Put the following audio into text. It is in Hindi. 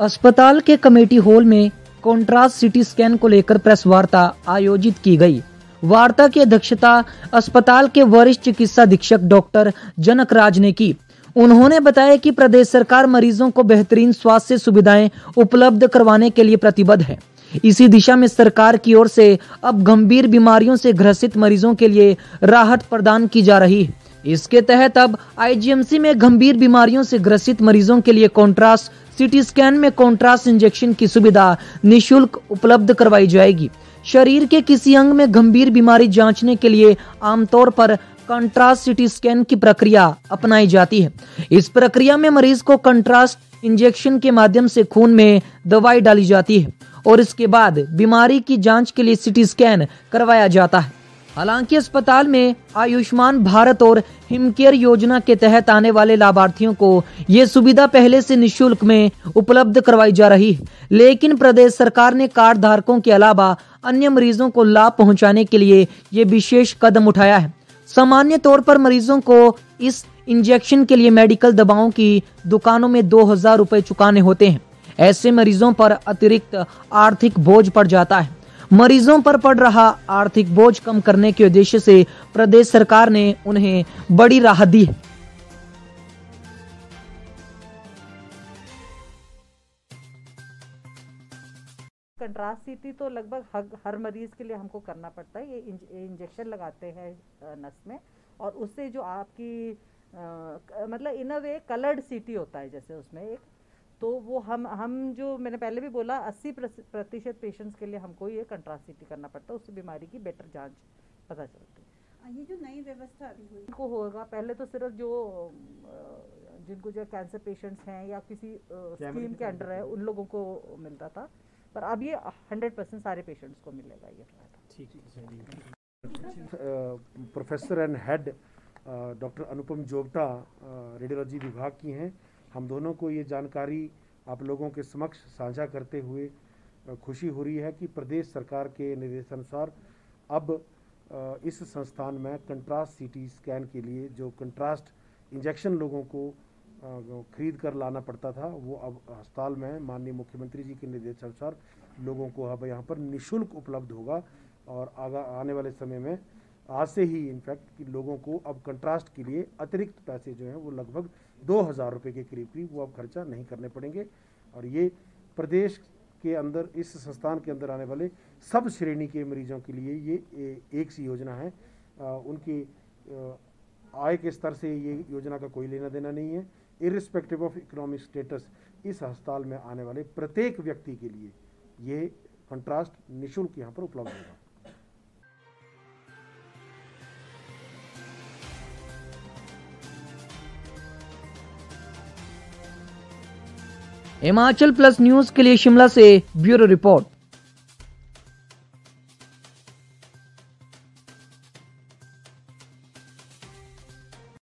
अस्पताल के कमेटी हॉल में कॉन्ट्रास्ट सिटी स्कैन को लेकर प्रेस वार्ता आयोजित की गई। वार्ता की अध्यक्षता अस्पताल के वरिष्ठ चिकित्सा अधीक्षक डॉक्टर जनक राज ने की। उन्होंने बताया कि प्रदेश सरकार मरीजों को बेहतरीन स्वास्थ्य सुविधाएँ उपलब्ध करवाने के लिए प्रतिबद्ध है। इसी दिशा में सरकार की ओर से अब गंभीर बीमारियों से ग्रसित मरीजों के लिए राहत प्रदान की जा रही है। इसके तहत अब आईजीएमसी में गंभीर बीमारियों से ग्रसित मरीजों के लिए कॉन्ट्रास्ट सिटी स्कैन में कॉन्ट्रास्ट इंजेक्शन की सुविधा निशुल्क उपलब्ध करवाई जाएगी। शरीर के किसी अंग में गंभीर बीमारी जांचने के लिए आमतौर पर कंट्रास्ट सिटी स्कैन की प्रक्रिया अपनाई जाती है। इस प्रक्रिया में मरीज़ को कंट्रास्ट इंजेक्शन के माध्यम से खून में दवाई डाली जाती है और इसके बाद बीमारी की जाँच के लिए सिटी स्कैन करवाया जाता है। हालाँकि अस्पताल में आयुष्मान भारत और हिमकेयर योजना के तहत आने वाले लाभार्थियों को ये सुविधा पहले से निशुल्क में उपलब्ध करवाई जा रही है। लेकिन प्रदेश सरकार ने कार्ड धारकों के अलावा अन्य मरीजों को लाभ पहुँचाने के लिए ये विशेष कदम उठाया है। सामान्य तौर पर मरीजों को इस इंजेक्शन के लिए मेडिकल दवाओं की दुकानों में दो हज़ार चुकाने होते हैं। ऐसे मरीजों पर अतिरिक्त आर्थिक बोझ पड़ जाता है। मरीजों पर पड़ रहा आर्थिक बोझ कम करने के उद्देश्य से प्रदेश सरकार ने उन्हें बड़ी राहत दी कंट्रास्ट सीटी तो लगभग हर, हर मरीज़ के लिए हमको करना पड़ता है। ये इंजेक्शन लगाते हैं नस में। और उससे जो आपकी आ, मतलब इन अ वे कलर्ड सीटी होता है जैसे उसमें एक तो वो हम हम जो मैंने पहले भी बोला 80 प्रतिशत पेशेंट्स के लिए हमको ये कंट्रासिटी करना पड़ता है उससे बीमारी की बेटर जाँच पता चलती है। ये जो नई व्यवस्था अभी हुई। को होगा पहले तो सिर्फ़ जो जिनको जो कैंसर पेशेंट्स हैं या किसी स्कीम के अंडर है उन लोगों को मिलता था। पर अब ये हंड्रेड परसेंट सारे पेशेंट्स को मिलेगा ये। Professor and head doctor Anupam Jogta radiology विभाग की हैं। हम दोनों को ये जानकारी आप लोगों के समक्ष साझा करते हुए खुशी हो रही है कि प्रदेश सरकार के निर्देशानुसार अब इस संस्थान में कंट्रास्ट सीटी स्कैन के लिए जो कंट्रास्ट इंजेक्शन लोगों को खरीद कर लाना पड़ता था, वो अब अस्पताल में माननीय मुख्यमंत्री जी के निर्देशानुसार लोगों को अब यहाँ पर निशुल्क उपलब्ध होगा और आगा, आने वाले समय में आज से ही इनफैक्ट कि लोगों को अब कंट्रास्ट के लिए अतिरिक्त पैसे जो हैं वो लगभग दो हज़ार रुपये के करीब करीब वो अब खर्चा नहीं करने पड़ेंगे। और ये प्रदेश के अंदर इस संस्थान के अंदर आने वाले सब श्रेणी के मरीजों के लिए ये एक सी योजना है। आ, उनकी आय के स्तर से ये योजना का कोई लेना देना नहीं है। इरिस्पेक्टिव ऑफ़ इकोनॉमिक स्टेटस इस अस्पताल में आने वाले प्रत्येक व्यक्ति के लिए ये कंट्रास्ट निशुल्क यहाँ पर उपलब्ध होगा। हिमाचल प्लस न्यूज़ के लिए शिमला से ब्यूरो रिपोर्ट।